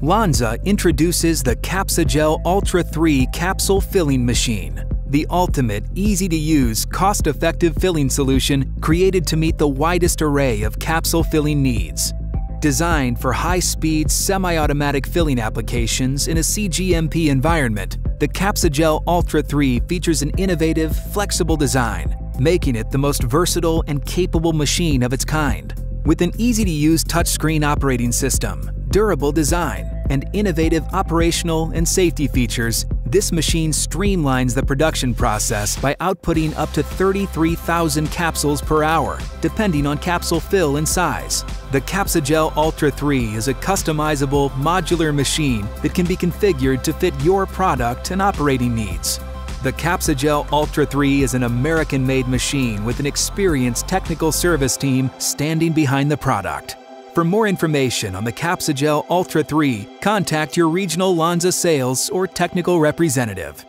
Lonza introduces the Capsugel Ultra 3 capsule filling machine, the ultimate, easy-to-use, cost-effective filling solution created to meet the widest array of capsule filling needs. Designed for high-speed, semi-automatic filling applications in a CGMP environment, the Capsugel Ultra 3 features an innovative, flexible design, making it the most versatile and capable machine of its kind. With an easy-to-use touchscreen operating system, durable design, and innovative operational and safety features, this machine streamlines the production process by outputting up to 33,000 capsules per hour, depending on capsule fill and size. The Capsugel Ultra 3 is a customizable, modular machine that can be configured to fit your product and operating needs. The Capsugel Ultra 3 is an American-made machine with an experienced technical service team standing behind the product. For more information on the Capsugel Ultra 3, contact your regional Lonza sales or technical representative.